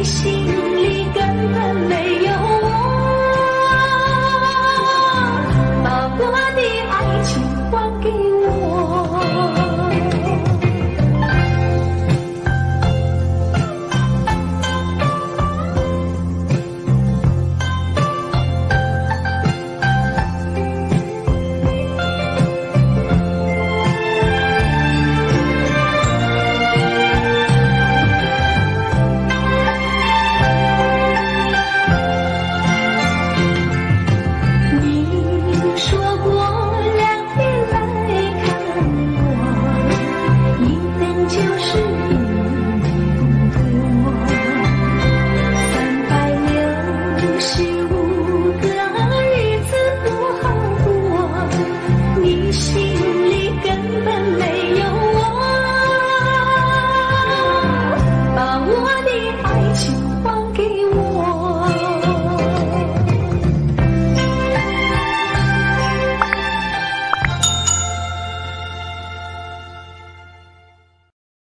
bichinho